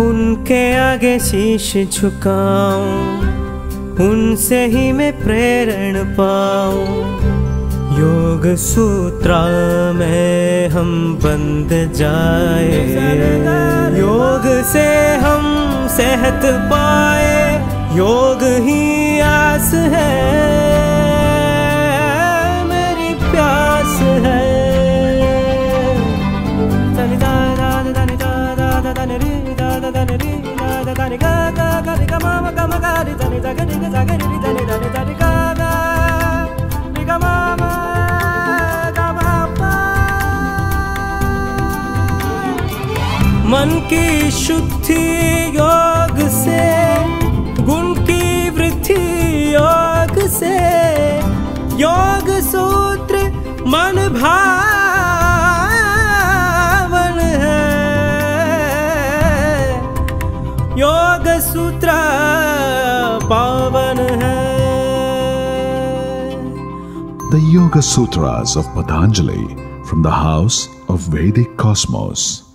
उनके आगे शीश झुकाऊं, उनसे ही मैं प्रेरण पाऊँ। योग सूत्रा में हम बंद जाए, योग से हम सेहत पाए, योग ही आ मन की शुद्धि योग से गुण की वृद्धि योग से योग सूत्र मन भावन सूत्र पावन है The Yoga Sutras of Patanjali from the House of Vedic Cosmos.